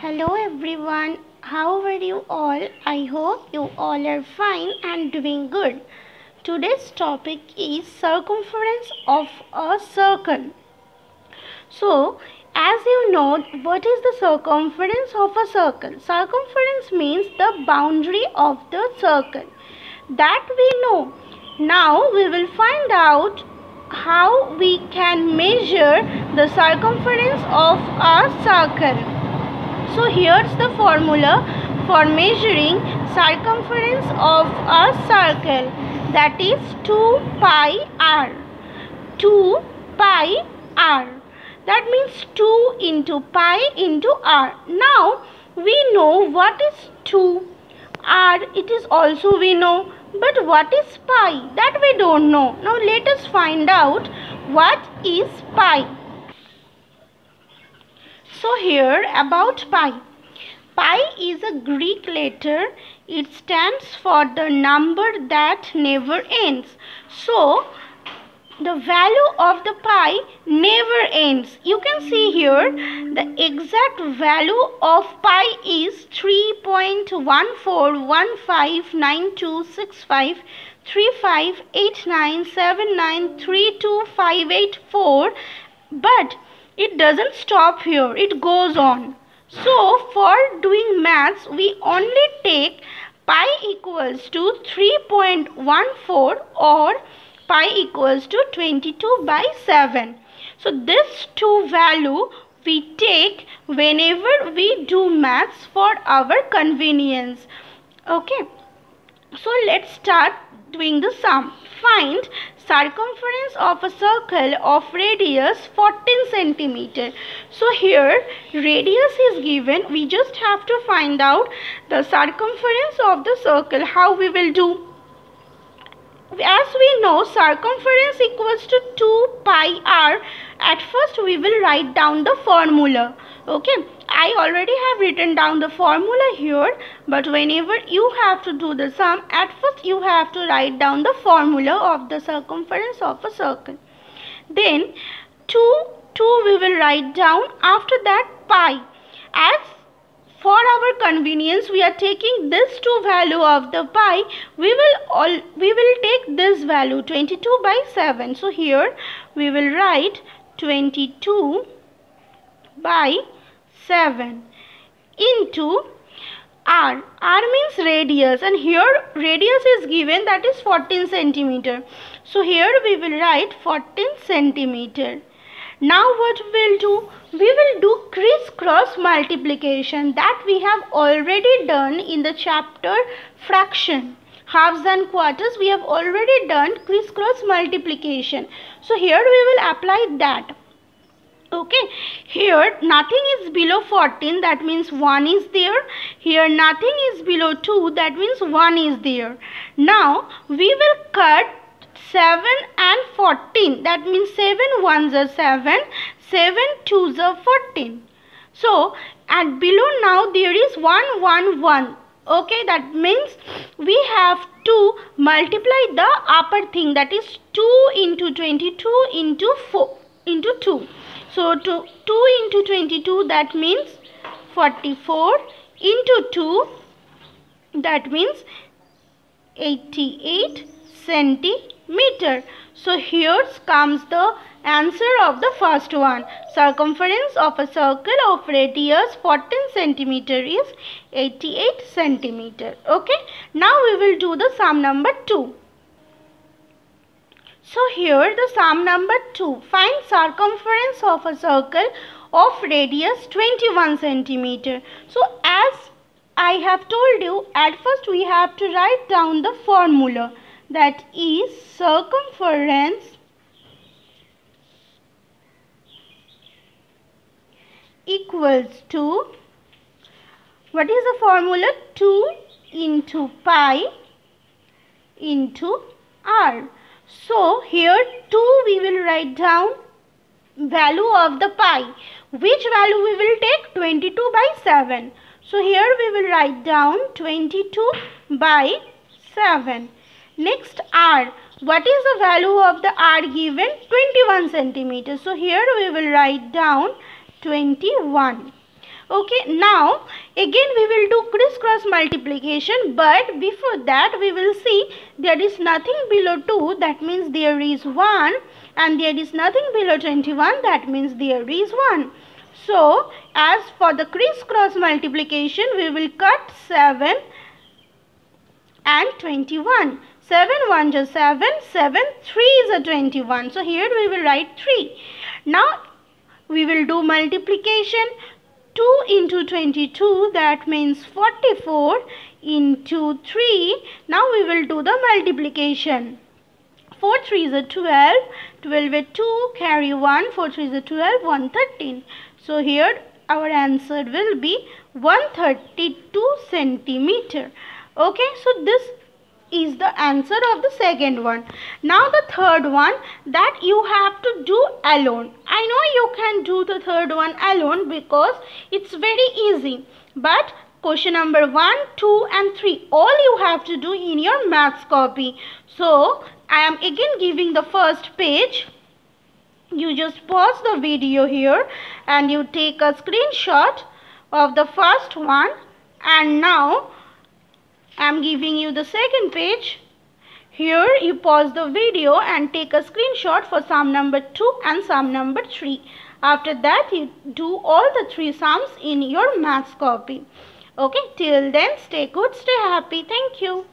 Hello everyone, how are you all? I hope you all are fine and doing good. Today's topic is circumference of a circle. So, as you know, what is the circumference of a circle? Circumference means the boundary of the circle. That we know. Now we will find out how we can measure the circumference of a circle. So here's the formula for measuring circumference of a circle that is 2 pi r. 2 pi r. That means 2 into pi into r. Now we know what is 2 r. It is also we know. But what is pi? That we don't know. Now let us find out what is pi. So here about pi. Pi is a Greek letter. It stands for the number that never ends. So the value of the pi never ends. You can see here the exact value of pi is 3.141592653589793258 but it doesn't stop here. It goes on. So for doing maths we only take pi equals to 3.14 or pi equals to 22 by 7 so this two value we take whenever we do maths for our convenience. Okay let's start doing the sum. Find circumference of a circle of radius 14 centimeter. So here radius is given. We just have to find out the circumference of the circle. How we will do as we know circumference equals to 2 pi r at first we will write down the formula okay I already have written down the formula here but whenever you have to do the sum at first you have to write down the formula of the circumference of a circle. Then 2, 2 we will write down after that pi. As for our convenience we are taking this two value of the pi we will all we will take this value 22 by 7 so here we will write 22 by 7 into r. r means radius and here radius is given that is 14 centimeter. So here we will write 14 centimeter. Now what we will do? We will do crisscross multiplication that we have already done in the chapter fraction. Halves and quarters we have already done crisscross multiplication. So here we will apply that okay here nothing is below 14 that means 1 is there here nothing is below 2 that means 1 is there now we will cut 7 and 14 that means 7 ones are 7 7 twos are 14 so at below now there is 1 1 1 okay that means we have to multiply the upper thing. That is 2 into 22 into 4 into 2 so to 2 into 22 that means 44 into 2 that means 88 centimeter. So here comes the answer of the first one. Circumference of a circle of radius 14 centimeter is 88 centimeter. Okay. Now we will do the sum number 2. So here the sum number 2. Find circumference of a circle of radius 21 centimeter. So as I have told you at first we have to write down the formula that is circumference equals to what is the formula 2 into pi into r so here 2 we will write down value of the pi. Which value we will take? 22 by 7. So here we will write down 22 by 7. Next r. What is the value of the r given? 21 centimeters. So here we will write down 21. okay now again we will do crisscross multiplication but before that we will see there is nothing below 2 that means there is 1 and there is nothing below 21 that means there is 1 so as for the crisscross multiplication we will cut 7 and 21 7 1 is 7 7 3 is a 21 so here we will write 3 now we will do multiplication. 2 into 22 that means 44 into 3 now we will do the multiplication. 4 3 is a 12 12 with 2 carry 1 4 3 is a 12 113 so here our answer will be 132 centimeter. Okay so this is the answer of the second one. Now the third one that you have to do alone. I know you can do the third one alone because it's very easy. But question number 1, 2 and 3 all you have to do in your maths copy. So I am again giving the first page. You just pause the video here and you take a screenshot of the first one and now I am giving you the second page. Here you pause the video and take a screenshot for sum number 2 and sum number 3. After that you do all the three sums in your maths copy. Okay, till then stay good, stay happy. Thank you.